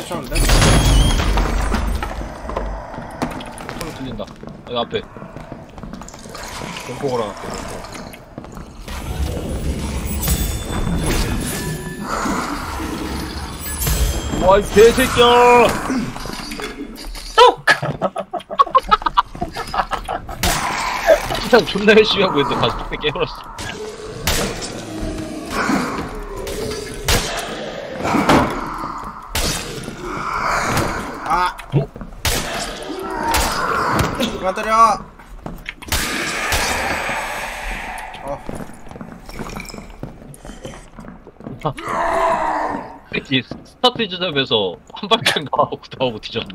푸시하는데? 소리 들린다. 여기 앞에. 공포거라 앞에. 와, 이 개새끼야! 뚝! 그냥 존나 열심히 하고 있는데 가서 뚝배 깨버렸어. 아! 그만 때려! 어, 이 스타트 지점에서 한 발짝 나오고 나오고 뒤졌네.